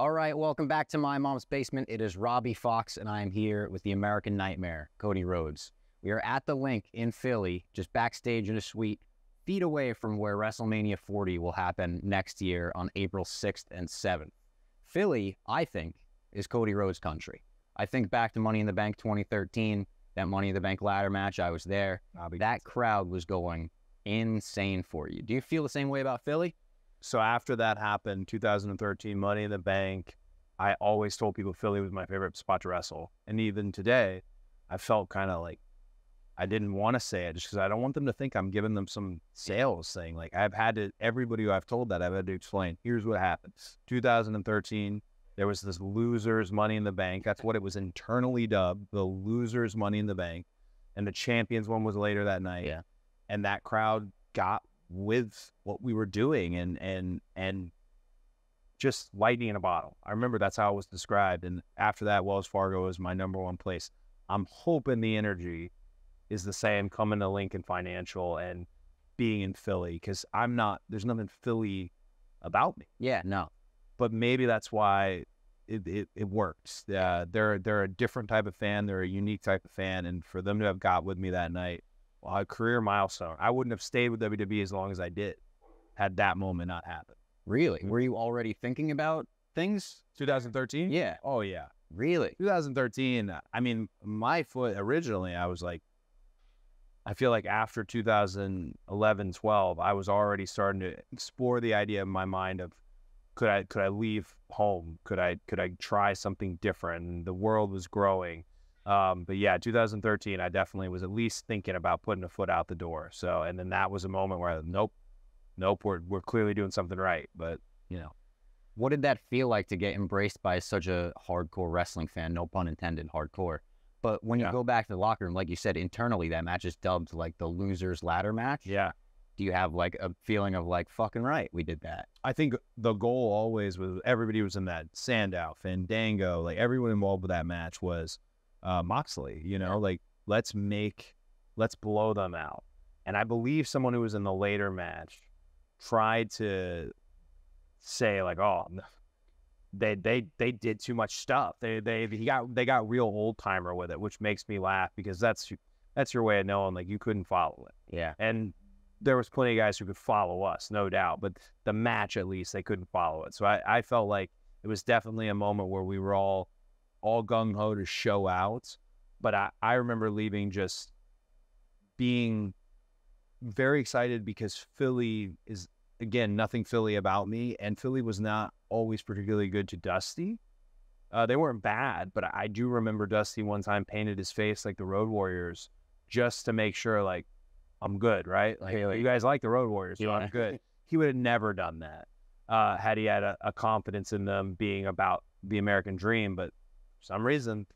All right, welcome back to my mom's basement. It is Robbie Fox, and I am here with the American Nightmare, Cody Rhodes. We are at the Linc in Philly, just backstage in a suite, feet away from where WrestleMania 40 will happen next year on April 6th and 7th. Philly, I think, is Cody Rhodes country. I think back to Money in the Bank 2013, that Money in the Bank ladder match. I was there. Robbie That crowd was going insane for you. Do you feel the same way about Philly? So after that happened, 2013, Money in the Bank, I always told people Philly was my favorite spot to wrestle. And even today, I felt kind of like I didn't want to say it just because I don't want them to think I'm giving them some sales thing. Like I've had to, everybody who I've told that, I've had to explain, here's what happened. 2013, there was this losers money in the bank. That's what it was internally dubbed, the losers money in the bank. And the champions one was later that night. Yeah. And that crowd got with what we were doing and and and just lightning in a bottle. I remember that's how it was described. And after that, Wells Fargo was my number one place. I'm hoping the energy is the same coming to Lincoln Financial and being in Philly because I'm not. There's nothing Philly about me. Yeah, no. But maybe that's why it, it, it works. Uh, they're they're a different type of fan. They're a unique type of fan, and for them to have got with me that night, a career milestone. I wouldn't have stayed with WWE as long as I did had that moment not happened. Really? Mm-hmm. Were you already thinking about things? 2013? Yeah. Oh yeah. Really? 2013. Uh, I mean, my foot originally, I was like, I feel like after 2011, 12, I was already starting to explore the idea in my mind of could I could I leave home? Could I could I try something different? And the world was growing. Um, but yeah, 2013, I definitely was at least thinking about putting a foot out the door. So, and then that was a moment where, I, nope, nope, we're we're clearly doing something right. But you know, What did that feel like to get embraced by such a hardcore wrestling fan? No pun intended, hardcore. But when you Yeah. go back to the locker room, like you said, internally, that match is dubbed like the losers ladder match. yeah, Do you have like a feeling of like fucking right? We did that. I think the goal always was everybody was in that Sandow, Fandango, like everyone involved with that match was uh, Moxley. You know, like let's make, let's blow them out. And I believe someone who was in the later match tried to say like, oh, they they they did too much stuff. They they he got they got real old timer with it, which makes me laugh because that's that's your way of knowing like you couldn't follow it. Yeah. And there was plenty of guys who could follow us, no doubt. But the match, at least, they couldn't follow it. So I, I felt like it was definitely a moment where we were all all gung ho to show out. But I, I remember leaving just being very excited because Philly is again nothing Philly about me, and Philly was not always particularly good to Dusty. Uh, they weren't bad, but I do remember Dusty one time painted his face like the Road Warriors just to make sure like I'm good, right? Like you guys like the Road Warriors, so Yeah. I'm good. He would have never done that uh, had he had a, a confidence in them being about the American dream. But for some reason,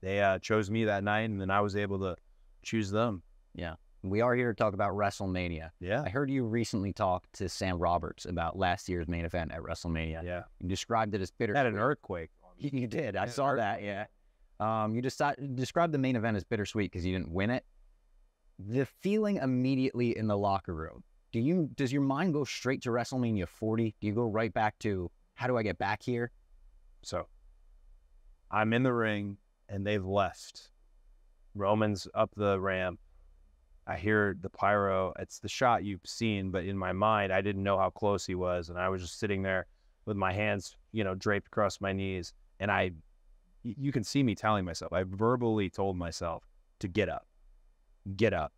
they uh, chose me that night, and then I was able to choose them. Yeah. We are here to talk about WrestleMania. Yeah, I heard you recently talk to Sam Roberts about last year's main event at WrestleMania. yeah. You described it as bitter. Had an earthquake. You, did. I saw that. Yeah. Um, you decide, described the main event as bittersweet because you didn't win it. The feeling immediately in the locker room. Do you? Does your mind go straight to WrestleMania 40? Do you go right back to how do I get back here? So I'm in the ring and they've left. Roman's up the ramp. I hear the pyro. It's the shot you've seen, but in my mind, I didn't know how close he was. And I was just sitting there with my hands, you know, draped across my knees. And I, you can see me telling myself, I verbally told myself to get up, get up.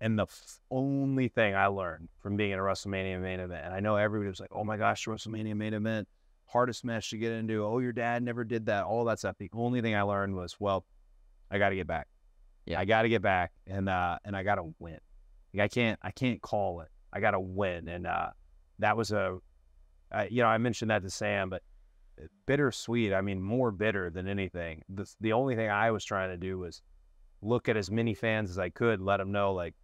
And the f- only thing I learned from being in a WrestleMania main event, and I know everybody was like, oh my gosh, WrestleMania main event, hardest match to get into. Oh, your dad never did that. All that stuff. The only thing I learned was, well, I got to get back. Yeah. I got to get back, and uh, and I got to win. Like, I can't, I can't call it. I got to win, and uh, that was a, uh, you know, I mentioned that to Sam, but bittersweet. I mean, more bitter than anything. The the only thing I was trying to do was look at as many fans as I could, let them know like,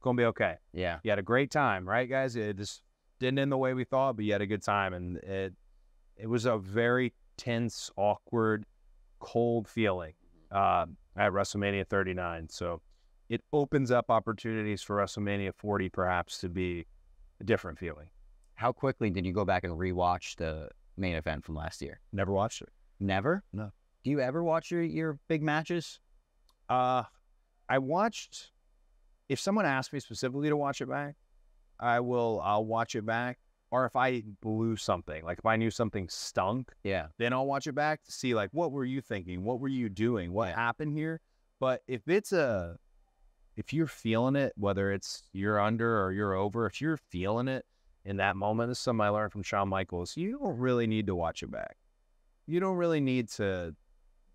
gonna be okay Yeah. you had a great time, right, guys? It just didn't end the way we thought, but you had a good time, and it it was a very tense, awkward, cold feeling uh, at WrestleMania 39. So it opens up opportunities for WrestleMania 40, perhaps, to be a different feeling. How quickly did you go back and rewatch the main event from last year? Never watched it. Never. No. Do you ever watch your your big matches? Uh, I watched. If someone asked me specifically to watch it back, I will. I'll watch it back. Or if I blew something, like if I knew something stunk, Yeah. then I'll watch it back to see like what were you thinking, what were you doing, what happened here. But if it's a, if you're feeling it, whether it's you're under or you're over, if you're feeling it in that moment, this is something I learned from Shawn Michaels. You don't really need to watch it back. You don't really need to.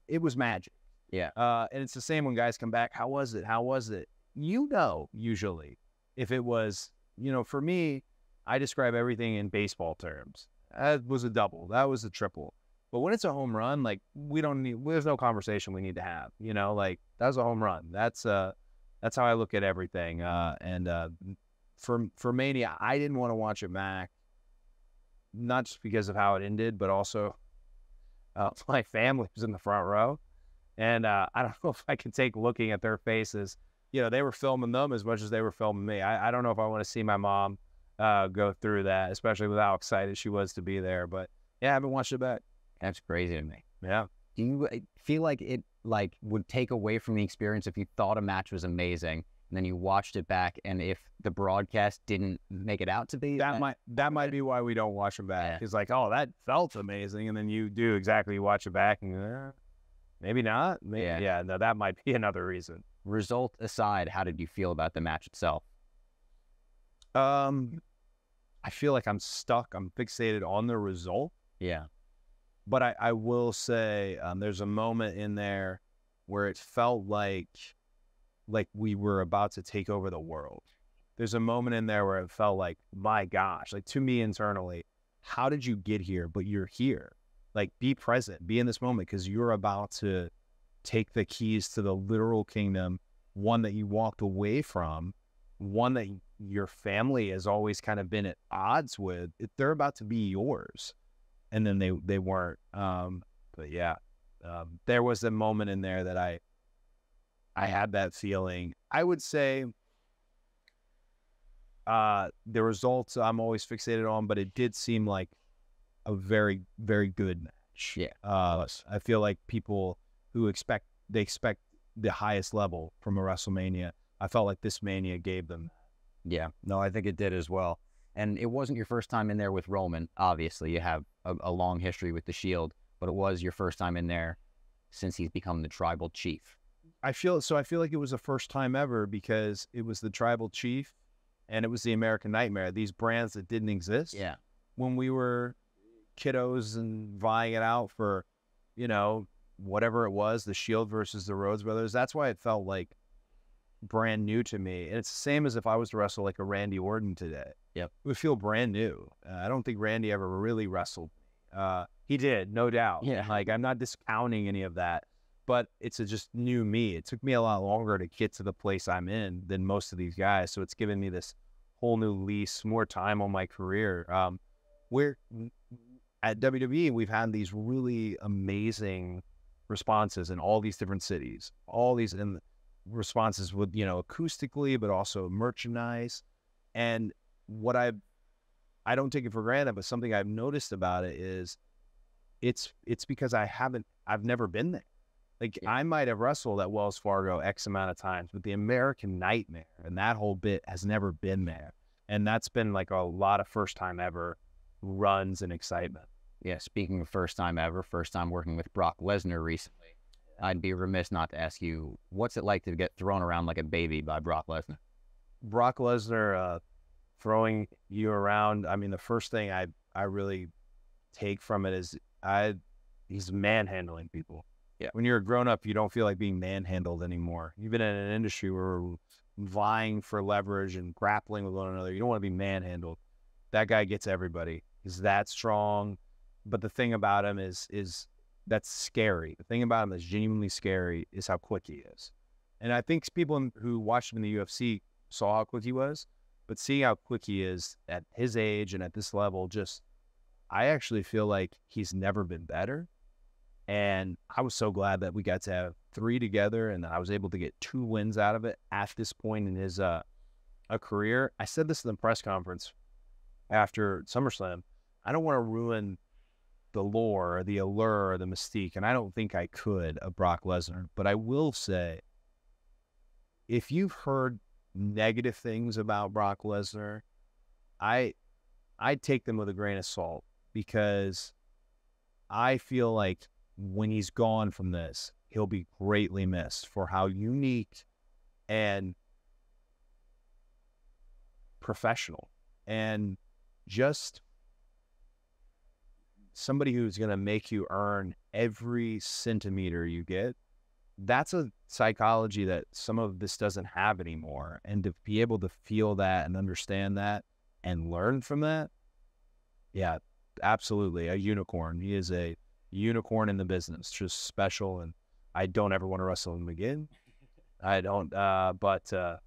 It was magic. Yeah. Uh, and it's the same when guys come back. How was it? How was it? You know, usually, if it was, you know, for me, I describe everything in baseball terms. That was a double. That was a triple. But when it's a home run, like we don't need. There's no conversation we need to have. You know, like that's a home run. That's uh, that's how I look at everything. Uh, and uh, for for Mania, I didn't want to watch it back, not just because of how it ended, but also uh, my family was in the front row, and uh, I don't know if I can take looking at their faces. You know, they were filming them as much as they were filming me. I, I don't know if I want to see my mom uh, go through that, especially with how excited she was to be there. But yeah, I haven't watched it back. That's crazy to me. Yeah. Do you uh, feel like it like would take away from the experience if you thought a match was amazing and then you watched it back and if the broadcast didn't make it out to be That might that might be why we don't watch them back. It's like, oh, that felt amazing, and then you do exactly you watch it back, and uh, maybe not. Maybe, Yeah. yeah, no, that might be another reason. Result aside, how did you feel about the match itself? Um, I feel like I'm stuck. I'm fixated on the result. Yeah. but I, I will say um, there's a moment in there where it felt like like we were about to take over the world. There's a moment in there where it felt like, my gosh, like to me internally, how did you get here? But you're here. Like be present, be in this moment because you're about to take the keys to the literal kingdom, one that you walked away from, one that your family has always kind of been at odds with. It- They're about to be yours and then they they weren't. Um, but yeah, um, there was a moment in there that I I had that feeling. I would say uh, the results I'm always fixated on, but it did seem like a very very good match. Yeah, uh, I feel like people who expect they expect the highest level from a WrestleMania. I felt like this Mania gave them. Yeah. No, I think it did as well. And it wasn't your first time in there with Roman. Obviously, you have a, a long history with the Shield, but it was your first time in there since he's become the tribal chief. I feel so. I feel like it was the first time ever because it was the tribal chief, and it was the American Nightmare. These brands that didn't exist Yeah. when we were kiddos and vying it out for, you know, whatever it was, the Shield versus the Rhodes Brothers. That's why it felt like brand new to me. And it's the same as if I was to wrestle like a Randy Orton today. Yep. it would feel brand new. Uh, I don't think Randy ever really wrestled. Uh, he did, no doubt. Yeah. like I'm not discounting any of that but it's a just new me. It took me a lot longer to get to the place I'm in than most of these guys. So it's given me this whole new lease, more time on my career. Um, where at WWE, we've had these really amazing responses in all these different cities, all these and responses with, you know, acoustically, but also merchandise. And what I've, I don't take it for granted, but something I've noticed about it is it's, it's because I haven't, I've never been there. Like Yeah. I might have wrestled at Wells Fargo X amount of times, but the American Nightmare and that whole bit has never been there. And that's been like a lot of first time ever runs and excitement. Yeah. Speaking of first time ever, first time working with Brock Lesnar recently, I'd be remiss not to ask you, what's it like to get thrown around like a baby by Brock Lesnar? Brock Lesnar uh, throwing you around. I mean, the first thing I I really take from it is I he's manhandling people. Yeah. When you're a grown up, you don't feel like being manhandled anymore. You've been in an industry where we're vying for leverage and grappling with one another. You don't want to be manhandled. That guy gets everybody. He's that strong. But the thing about him is is that's scary. The thing about him that's genuinely scary is how quick he is. And I think people who watched him in the UFC saw how quick he was, but seeing how quick he is at his age and at this level, just I actually feel like he's never been better. And I was so glad that we got to have three together and I was able to get two wins out of it at this point in his uh a career. I said this in the press conference after SummerSlam. I don't want to ruin the lore, the allure, the mystique, and I don't think I could of Brock Lesnar. But I will say, if you've heard negative things about Brock Lesnar, I I take them with a grain of salt because I feel like when he's gone from this, he'll be greatly missed for how unique and professional and just somebody who's going to make you earn every centimeter you get. That's a psychology that some of this doesn't have anymore. And to be able to feel that and understand that and learn from that, yeah, absolutely. A unicorn. He is a unicorn in the business, just special. And I don't ever want to wrestle him again. I don't, uh, but uh,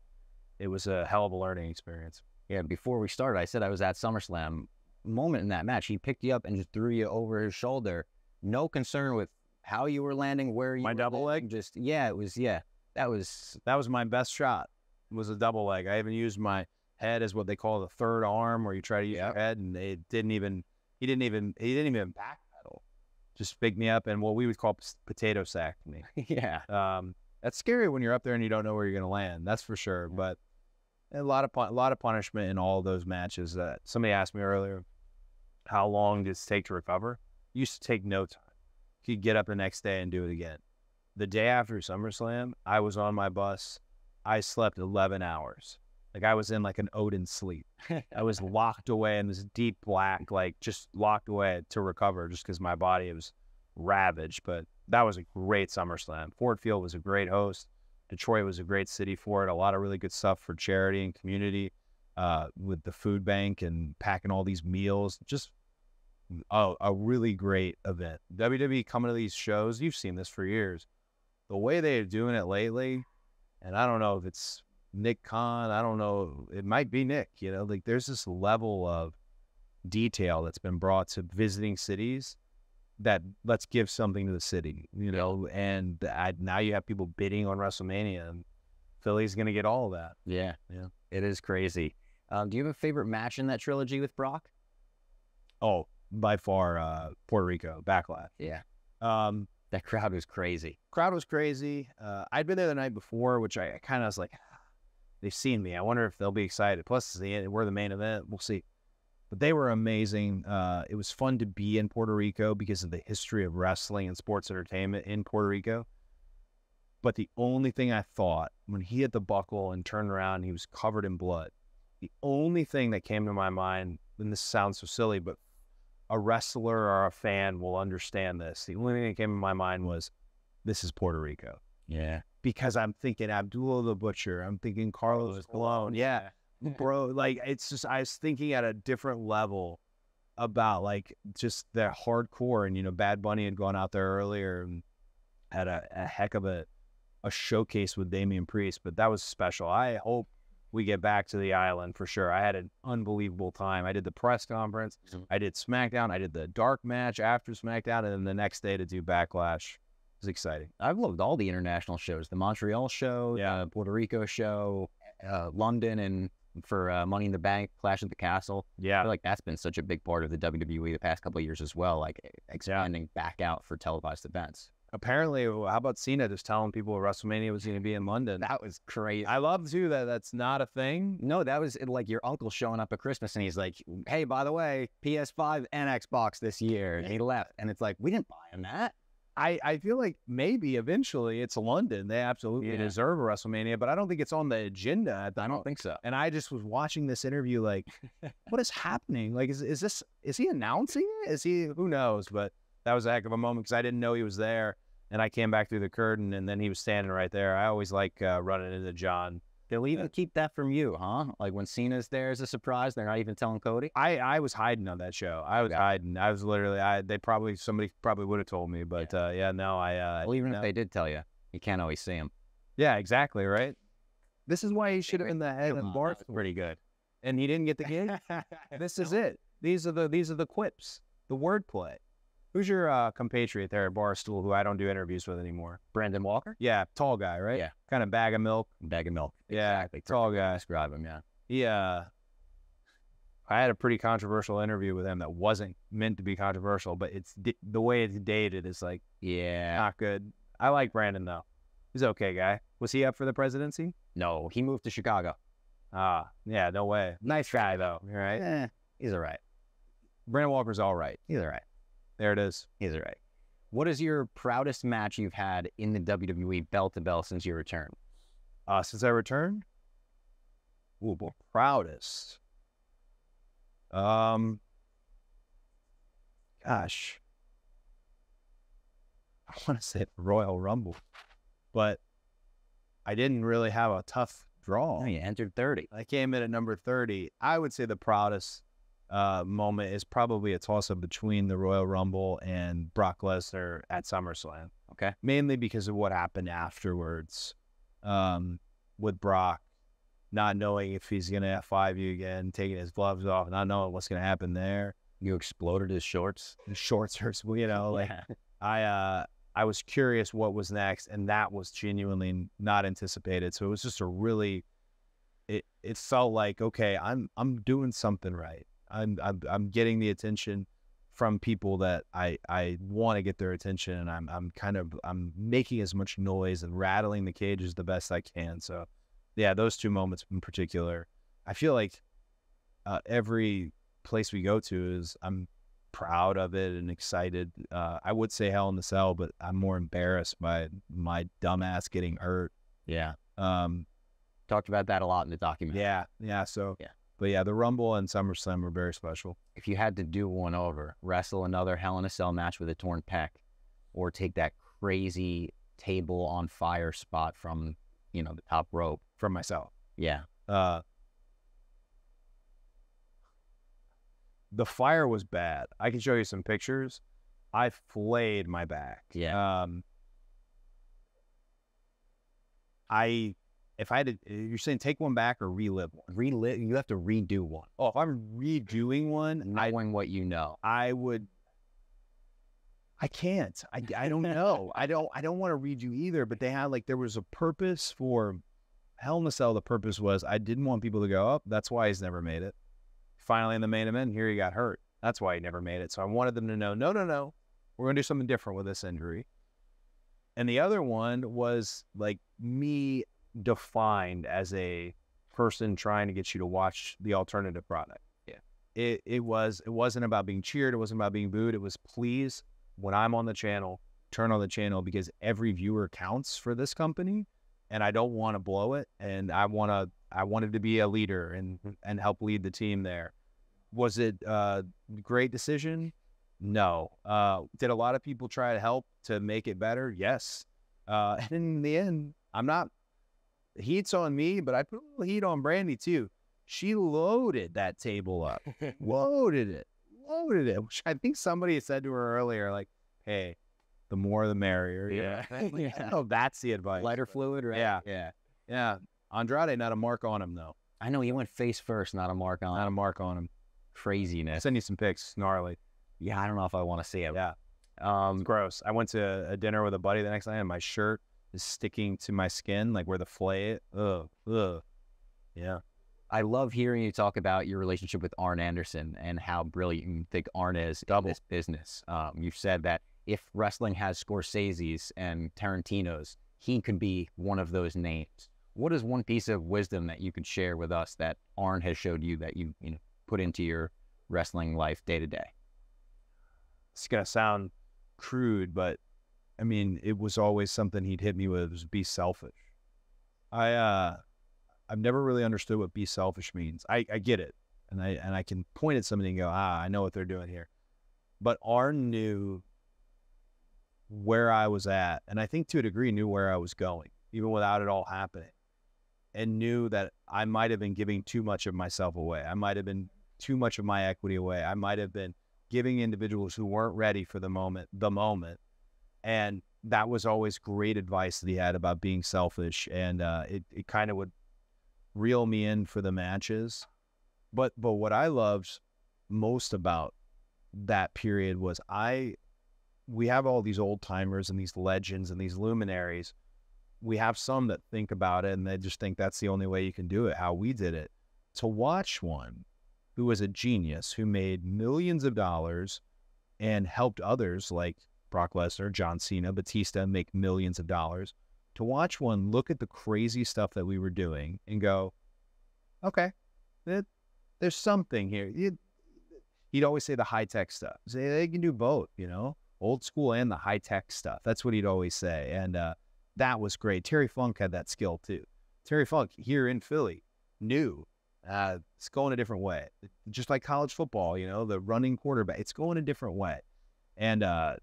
it was a hell of a learning experience. Yeah, before we started, I said I was at SummerSlam. Moment in that match, he picked you up and just threw you over his shoulder. No concern with how you were landing, where you My double landing, Just yeah, it was yeah. That was That was my best shot. Was a double leg. I even used my head as what they call the third arm, where you try to use Yep. your head, and it didn't even. He didn't even. He didn't even backpedal. Just picked me up, and what we would call potato sack me. yeah. Um, that's scary when you're up there and you don't know where you're going to land. That's for sure. But a lot of a lot of punishment in all those matches. That somebody asked me earlier, how long does it take to recover? It used to take no time. You could get up the next day and do it again. The day after SummerSlam, I was on my bus. I slept 11 hours. Like I was in like an Odin sleep. I was locked away in this deep black, like just locked away to recover just because my body was ravaged. But that was a great SummerSlam. Ford Field was a great host. Detroit was a great city for it. A lot of really good stuff for charity and community uh, with the food bank and packing all these meals. Just a, a really great event. WWE coming to these shows, you've seen this for years. The way they're doing it lately, and I don't know if it's Nick Khan, I don't know, it might be Nick, you know, like there's this level of detail that's been brought to visiting cities that let's give something to the city, you know, and I, now you have people bidding on WrestleMania and Philly's going to get all of that. Yeah. Yeah. It is crazy. Um, do you have a favorite match in that trilogy with Brock? Oh, by far, uh, Puerto Rico backlash. Yeah. Um, That crowd was crazy. crowd was crazy. Uh, I'd been there the night before, which I, I kind of was like, they've seen me. I wonder if they'll be excited. Plus, the end, we're the main event. We'll see. But they were amazing. Uh, it was fun to be in Puerto Rico because of the history of wrestling and sports entertainment in Puerto Rico. But the only thing I thought when he hit the buckle and turned around, and he was covered in blood. The only thing that came to my mind, and this sounds so silly, but a wrestler or a fan will understand this. The only thing that came to my mind was, this is Puerto Rico Yeah. because I'm thinking Abdullah the Butcher. I'm thinking Carlos Colon. Yeah, bro. Like it's just I was thinking at a different level about like just the hardcore and you know Bad Bunny had gone out there earlier and had a, a heck of a a showcase with Damian Priest, but that was special. I hope we get back to the island for sure. I had an unbelievable time. I did the press conference, Mhm. I did SmackDown, I did the dark match after SmackDown, and then the next day to do Backlash. It was exciting. I've loved all the international shows, the Montreal show, Yeah. the Puerto Rico show, uh, London, and for uh, Money in the Bank, Clash at the Castle. I Yeah, feel like that's been such a big part of the WWE the past couple of years as well, like expanding back out for televised events. Apparently, well, how about Cena just telling people WrestleMania was going to be in London? That was crazy. I love too that that's not a thing. no, that was like your uncle showing up at Christmas and he's like, hey, by the way, PS5 and Xbox this year. And he left. And it's like, we didn't buy him that. I, I feel like maybe eventually it's London. They absolutely Yeah. deserve a WrestleMania, but I don't think it's on the agenda at the I don't think so. And I just was watching this interview like, what is happening? Like, is, is this, is he announcing it? Is he, who knows? But that was a heck of a moment because I didn't know he was there. And I came back through the curtain and then he was standing right there. I always like uh, running into John. They'll even keep that from you, huh? Like when Cena's there as a surprise, they're not even telling Cody. I, I was hiding on that show. I was Yeah. hiding. I was literally, I, they probably, somebody probably would have told me, but uh, yeah, no, I, uh, Well, even no. if they did tell you, you can't always see him. Yeah, exactly, right? This is why he should have been the head of Barstool. pretty good. And he didn't get the gig. this is it. These are the these are the quips, the wordplay. Who's your uh, compatriot there at Barstool who I don't do interviews with anymore? Brandon Walker? Yeah, tall guy, right? Yeah. Kind of bag of milk. Bag of milk. Yeah, exactly. tall Perfect way to guy. Describe him, yeah. He uh I had a pretty controversial interview with him that wasn't meant to be controversial, but it's di- the way it's dated is like Yeah. not good. I like Brandon though. He's okay guy. Was he up for the presidency? No, he moved to Chicago. Ah, yeah, no way. Nice guy though, right? Eh, he's all right. Brandon Walker's all right. He's all right. There it is. He's right. What is your proudest match you've had in the WWE belt to belt since your return? Uh, since I returned, ooh, boy, proudest. Um, gosh, I want to say Royal Rumble, but I didn't really have a tough draw. Oh, you entered 30. I came in at number 30. I would say the proudest uh, moment is probably a toss up between the Royal Rumble and Brock Lesnar at SummerSlam. Okay. Mainly because of what happened afterwards um, with Brock, not knowing if he's going to F5 you again, taking his gloves off, not knowing what's going to happen there. You exploded his shorts. The shorts are, you know, like Yeah. I, uh, I was curious what was next, and that was genuinely not anticipated. So it was just a really, it it felt like okay, I'm I'm doing something right. I'm I'm I'm getting the attention from people that I I want to get their attention, and I'm I'm kind of I'm making as much noise and rattling the cages the best I can. So yeah, those two moments in particular, I feel like uh, every place we go to is I'm proud of it and excited. Uh, I would say Hell in the Cell, but I'm more embarrassed by my dumbass getting hurt. Yeah. Um, Talked about that a lot in the documentary. yeah, yeah. So Yeah. But yeah, the Rumble and SummerSlam were very special. If you had to do one over, wrestle another Hell in a Cell match with a torn pec, or take that crazy table on fire spot from, you know, the top rope. from myself, Yeah. uh, the fire was bad. I can show you some pictures. I flayed my back. Yeah. Um, I, if I had to, eh, you're saying take one back or relive one? Relive. You have to redo one, Oh, if I'm redoing one, I knowing what you know. I would. I can't. I, I don't know. I don't. I don't want to redo either. But they had like there was a purpose for Hell in a Cell. The purpose was I didn't want people to go up. That's why he's never made it. Finally, in the main event, here he got hurt. That's why he never made it. So I wanted them to know, no, no, no, we're gonna do something different with this injury. And the other one was like me defined as a person trying to get you to watch the alternative product. Yeah. It it was it wasn't about being cheered, it wasn't about being booed. It was please, when I'm on the channel, turn on the channel because every viewer counts for this company and I don't want to blow it and I want to I wanted to be a leader and and help lead the team there. Was it a great decision? No. Uh, did a lot of people try to help to make it better? Yes. Uh, and in the end, I'm not heat's on me, but I put a little heat on Brandi too. She loaded that table up, loaded it, loaded it. Which I think somebody said to her earlier, like, "Hey, the more the merrier." Yeah. I'm like, I Yeah. if that's the advice. Lighter but- fluid, right? Yeah. Yeah. Yeah. Andrade, not a mark on him though. I know he went face first, not a mark on Not a mark on him. I'll craziness. send you some pics. Gnarly. Yeah, I don't know if I want to see it. Yeah. Um, gross. I went to a dinner with a buddy the next night, and my shirt is sticking to my skin, like where the flay. Ugh, ugh. Yeah. I love hearing you talk about your relationship with Arn Anderson and how brilliant you think Arn is in this business. Um, you've said that if wrestling has Scorsese's and Tarantino's, he could be one of those names. What is one piece of wisdom that you could share with us that Arn has showed you that you you know put into your wrestling life day to day? It's gonna sound crude, but I mean, it was always something he'd hit me with was be selfish. I uh I've never really understood what be selfish means. I, I get it. And I and I can point at somebody and go, ah, I know what they're doing here. But Arn knew where I was at, and I think to a degree knew where I was going, even without it all happening. And knew that I might have been giving too much of myself away. I might have been too much of my equity away. I might have been giving individuals who weren't ready for the moment the moment. And that was always great advice that he had about being selfish. And uh, it, it kind of would reel me in for the matches. But but what I loved most about that period was I we have all these old timers and these legends and these luminaries. We have some that think about it and they just think that's the only way you can do it, how we did it. To watch one who was a genius, who made millions of dollars and helped others like Brock Lesnar, John Cena, Batista make millions of dollars. To watch one look at the crazy stuff that we were doing and go, okay, it, there's something here. It, he'd always say the high tech stuff. Say they can do both, you know, old school and the high tech stuff. That's what he'd always say, and uh, that was great. Terry Funk had that skill too. Terry Funk here in Philly knew uh, it's going a different way, just like college football. You know, the running quarterback, it's going a different way, and uh,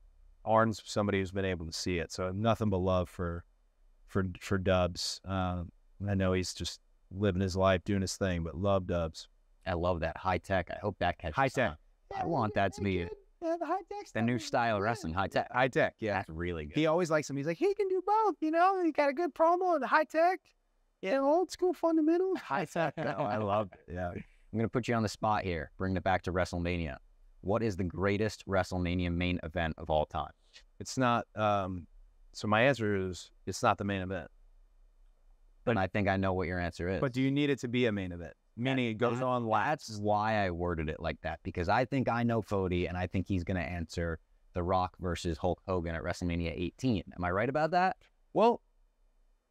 Arn's somebody who's been able to see it. So nothing but love for for for Dubs. Um, I know he's just living his life, doing his thing, but love Dubs. I love that high tech. I hope that catches High tech. on. I want that to be Yeah, the high tech the new style of wrestling. High tech. High tech, yeah. That's really good. He always likes him. He's like, he can do both, you know. He got a good promo and the high tech, yeah, old school fundamentals. High tech. oh, I love it. Yeah. I'm gonna put you on the spot here. Bring it back to WrestleMania. What is the greatest WrestleMania main event of all time? It's not. Um, so my answer is it's not the main event. And I think I know what your answer is. But do you need it to be a main event? Meaning it goes that- on That's why I worded it like that because I think I know Cody, and I think he's gonna answer The Rock versus Hulk Hogan at WrestleMania 18. Am I right about that? Well,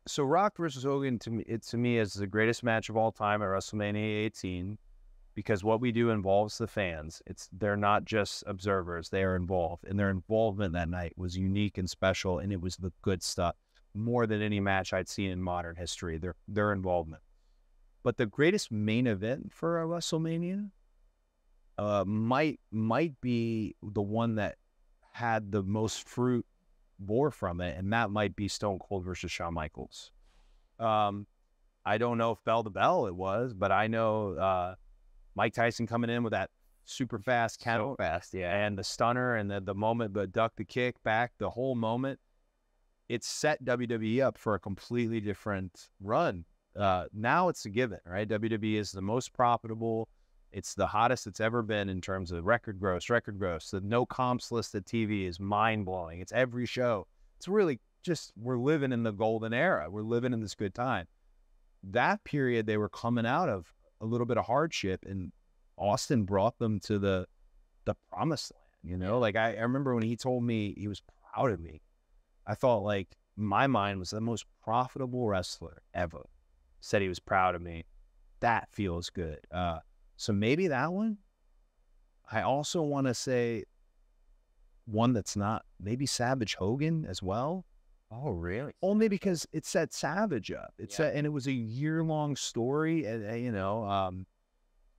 so Rock versus Hogan to me, it to me is the greatest match of all time at WrestleMania 18 because what we do involves the fans. It's they're not just observers; they are involved, and their involvement that night was unique and special, and it was the good stuff more than any match I'd seen in modern history. Their their involvement, but the greatest main event for a WrestleMania uh, might might be the one that had the most fruit bore from it, and that might be Stone Cold versus Shawn Michaels. Um, I don't know if bell to bell it was, but I know uh, Mike Tyson coming in with that super fast count So fast, yeah. and the stunner and the, the moment, but duck the kick back, the whole moment. It set WWE up for a completely different run. Uh, now it's a given, right? WWE is the most profitable. It's the hottest it's ever been in terms of record gross, record gross. The no comps listed TV is mind blowing. It's every show. It's really just, we're living in the golden era. We're living in this good time. That period, they were coming out of a little bit of hardship, and Austin brought them to the the promised land. You know, like I, I remember when he told me he was proud of me. I thought like my mind was the most profitable wrestler ever. Said he was proud of me. That feels good. Uh, so maybe that one. I also want to say one that's not maybe Savage Hogan as well. Oh, really? Only because it set Savage up. It Yeah. set, and it was a year long story. And you know, um,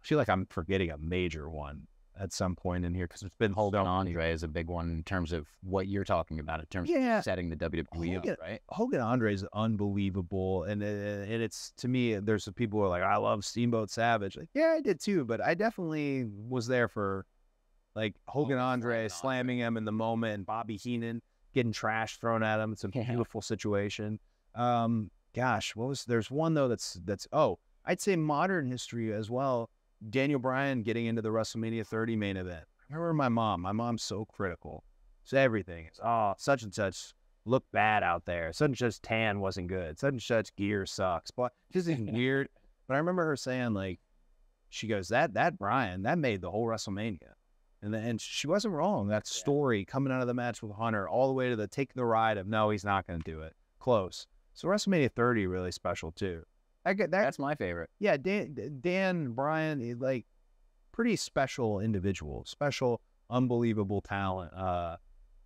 I feel like I'm forgetting a major one at some point in here because it's been Hogan so- Andre is a big one in terms of what you're talking about in terms Yeah. of setting the WWE Hogan- up, right? Hogan Andre is unbelievable, and and it's to me. There's some people who are like, I love Steamboat Savage. Like, yeah, I did too, but I definitely was there for like Hogan Oh, Andre slamming slamming him in the moment, and Bobby Heenan getting trash thrown at him. It's a Yeah. beautiful situation. Um, gosh, what was there's one though that's that's oh, I'd say modern history as well. Daniel Bryan getting into the WrestleMania 30 main event. I remember my mom. My mom's so critical. So everything is oh such and such looked bad out there. Such and such tan wasn't good. Such and such gear sucks. But just is weird. But I remember her saying like, she goes that that Bryan that made the whole WrestleMania, and and she wasn't wrong. That story coming out of the match with Hunter all the way to the take the ride of no, he's not going to do it. Close. So WrestleMania 30 really special too. I get that. That's my favorite. yeah, Dan, Dan, Bryan, eh, like pretty special individual, special, unbelievable talent. Uh,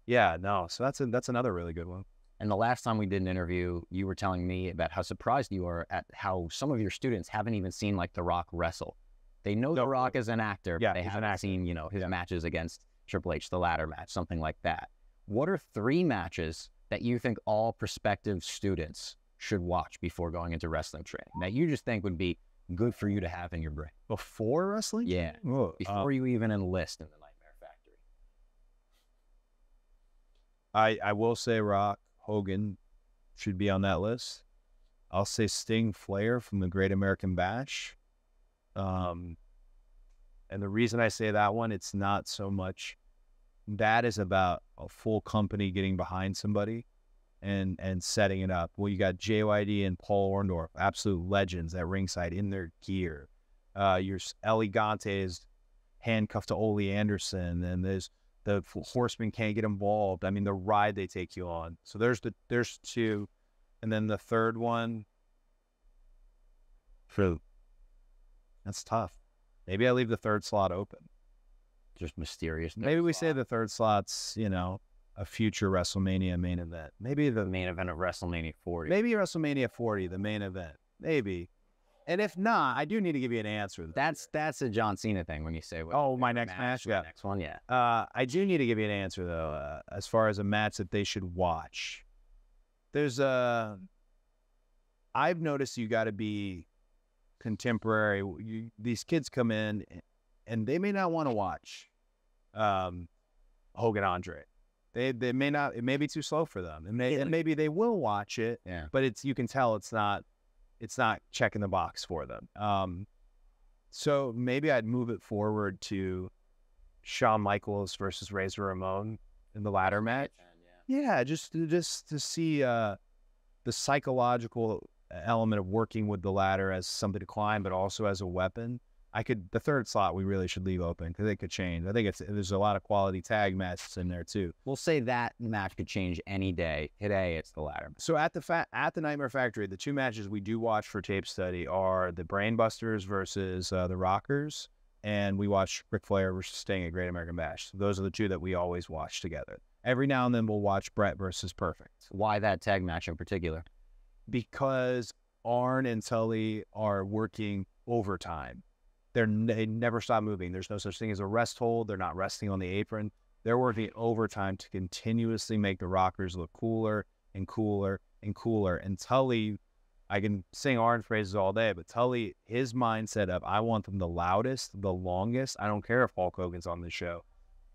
yeah, no. So that's a, that's another really good one. And the last time we did an interview, you were telling me about how surprised you are at how some of your students haven't even seen like The Rock wrestle. They know No. The Rock as an actor, Yeah, but they haven't seen, you know, his Yeah. matches against Triple H, the ladder match, something like that. What are three matches that you think all prospective students should watch before going into wrestling training that you just think would be good for you to have in your brain Before wrestling? Yeah, Oh, before uh, you even enlist in the Nightmare Factory? I, I will say Rock Hogan should be on that list. I'll say Sting Flair from the Great American Bash. Um, and the reason I say that one, it's not so much that is about a full company getting behind somebody and and setting it up. Well, you got JYD and Paul Orndorff, absolute legends at ringside in their gear. Uh, your El Gigante is handcuffed to Ole Anderson, and there's the horseman can't get involved. I mean, the ride they take you on. So there's the there's two, and then the third one. For that's tough. Maybe I leave the third slot open. Just mysterious. Maybe we say the third slot's you know a future WrestleMania main event. Maybe the main event of WrestleMania 40. maybe WrestleMania 40, the main event. Maybe. And if not, I do need to give you an answer. Though. That's that's a John Cena thing when you say what Oh, my next match? my Yeah. next one, yeah. Uh, I do need to give you an answer though, uh, as far as a match that they should watch. There's a. I've noticed you got to be contemporary. You, these kids come in, and they may not want to watch um, Hogan Andre. They they may not. It may be too slow for them, and, they, and maybe they will watch it, Yeah. but it's you can tell it's not it's not checking the box for them. Um, so maybe I'd move it forward to Shawn Michaels versus Razor Ramon in the ladder match. Yeah, just just to see uh, the psychological element of working with the ladder as something to climb, but also as a weapon. I could the third slot we really should leave open because it could change. I think it's there's a lot of quality tag matches in there too. We'll say that match could change any day. Today it's the ladder. So at the fa- at the Nightmare Factory, the two matches we do watch for tape study are the Brainbusters versus uh, the Rockers, and we watch Ric Flair versus Sting at Great American Bash. So those are the two that we always watch together. Every now and then we'll watch Bret versus Perfect Why that tag match in particular? Because Arn and Tully are working overtime. They're they never stop moving. There's no such thing as a rest hold. They're not resting on the apron. They're working overtime to continuously make the Rockers look cooler and cooler and cooler. And Tully, I can sing Arn phrases all day, but Tully, his mindset of I want them the loudest, the longest. I don't care if Hulk Hogan's on the show.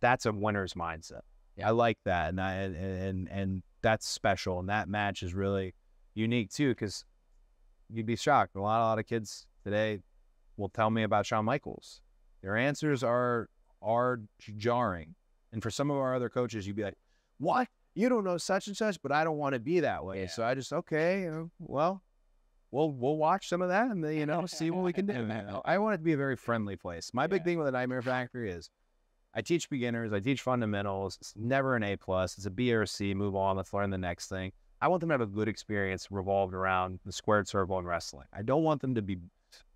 That's a winner's mindset. I like that, and I, and and that's special. And that match is really unique too, because you'd be shocked. A lot, a lot of kids today will tell me about Shawn Michaels. Their answers are are jarring, and for some of our other coaches, you'd be like, "What? You don't know such and such?" But I don't want to be that way. Yeah. So I just okay, well, we'll we'll watch some of that, and then you know see what we can do. I want it to be a very friendly place. My big thing with the Nightmare Factory is. I teach beginners. I teach fundamentals. It's never an A plus. It's a B or a C. Move on. Let's learn the next thing. I want them to have a good experience revolved around the squared circle and wrestling. I don't want them to be.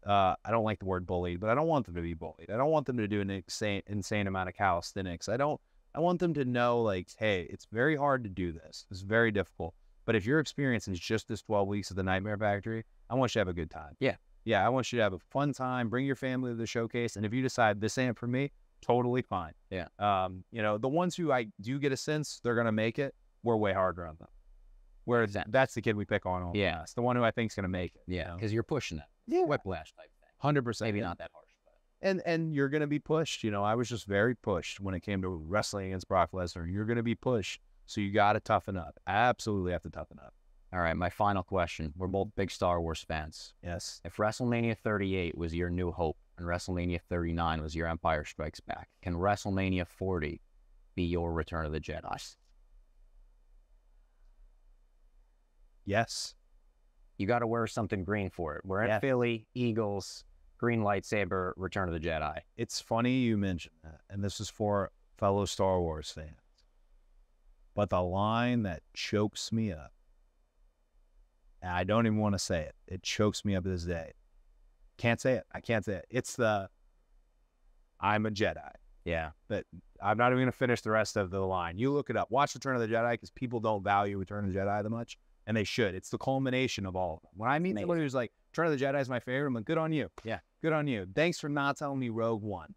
Uh, I don't like the word bullied, but I don't want them to be bullied. I don't want them to do an insane, insane amount of calisthenics. I don't. I want them to know, like, hey, it's very hard to do this. It's very difficult. But if your experience is just this 12 weeks at the Nightmare Factory, I want you to have a good time. Yeah. Yeah, I want you to have a fun time. Bring your family to the showcase. And if you decide this ain't for me, totally fine. Yeah. Um, you know, the ones who I do get a sense they're gonna make it, we're way harder on them. Where Exactly. that's the kid we pick on all Yeah. yeah. It's the one who I think is gonna make it. Yeah, because you're pushing that Yeah. whiplash type thing. Hundred percent. Maybe not that harsh, but And and you're gonna be pushed. You know, I was just very pushed when it came to wrestling against Brock Lesnar. You're gonna be pushed. So you gotta toughen up. Absolutely have to toughen up. all right. My final question: We're both big Star Wars fans. Yes. If WrestleMania 38 was your New Hope and WrestleMania 39 was your Empire Strikes Back, can WrestleMania 40 be your Return of the Jedi? Yes. You got to wear something green for it. We're in Yeah. Philly, Eagles, green lightsaber, Return of the Jedi. It's funny you mentioned that, and this is for fellow Star Wars fans. But the line that chokes me up, and I don't even want to say it, it chokes me up to this day. Can't say it. I can't say it. It's the I'm a Jedi. Yeah, But I'm not even going to finish the rest of the line. You look it up. Watch Return of the Jedi because people don't value Return of the Jedi that much, and they should. It's the culmination of all of them. When I meet somebody who's like, Return of the Jedi is my favorite, I'm like, good on you. Yeah. Good on you. Thanks for not telling me Rogue One.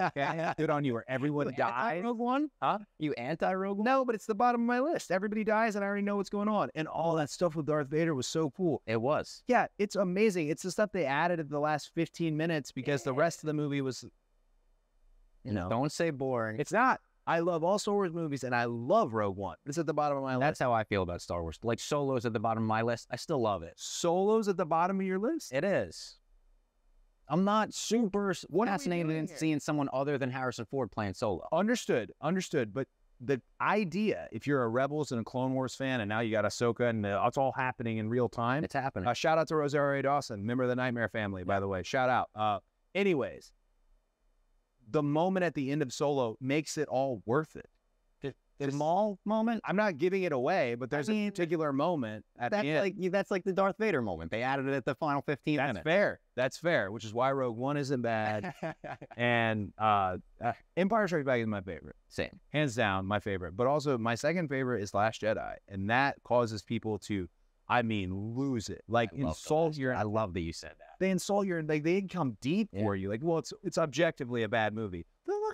Okay? good on you. Where everyone dies. Rogue One? Huh? You anti Rogue One? No, but it's the bottom of my list. Everybody dies, and I already know what's going on. And all that stuff with Darth Vader was so cool. It was. Yeah, it's amazing. It's the stuff they added at the last 15 minutes because the rest of the movie was, you know, Don't say boring. it's not. I love all Star Wars movies, and I love Rogue One. It's at the bottom of my That's list. That's how I feel about Star Wars. Like Solo's at the bottom of my list. I still love it. Solo's at the bottom of your list. It is. I'm not super What are we fascinated in here? seeing someone other than Harrison Ford playing Solo. Understood, understood. But the idea, if you're a Rebels and a Clone Wars fan, and now you got Ahsoka, and uh, it's all happening in real time. It's happening. Uh, shout out to Rosario Dawson, member of the Nightmare family, by the way. Shout out. Uh, Anyways, the moment at the end of Solo makes it all worth it. The Maul moment. I'm not giving it away, but there's mean, a particular moment at That's the end. like that's like the Darth Vader moment. They added it at the final 15 That's minutes. fair. That's fair, which is why Rogue One isn't bad. and uh, uh, Empire Strikes Back is my favorite, Same. hands down, my favorite. But also, my second favorite is Last Jedi, and that causes people to, I mean, lose it, like I insult your. I love that you said that. They insult your, like they come deep Yeah. for you. Like, well, it's it's objectively a bad movie.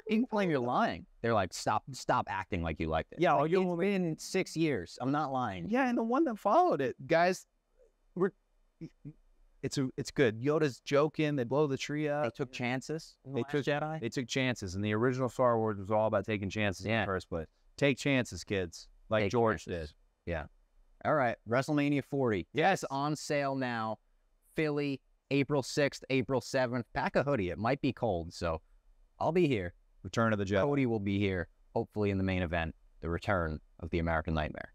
You can claim you're lying. They're like, stop, stop acting like you liked it. Yeah, like, you it's been six years. I'm not lying. Yeah, and the one that followed it, guys, we're. It's a, it's good. Yoda's joking. They blow the tree up. They took chances. in The They took- Jedi. They took chances, and the original Star Wars was all about taking chances in Yeah. the first place. Take chances, kids, like Take George chances. did. All right, WrestleMania 40. Yes, on sale now. Philly, April 6th, April 7th. Pack a hoodie. It might be cold, so I'll be here. Return of the Jedi. Cody will be here, hopefully in the main event, the return of the American Nightmare.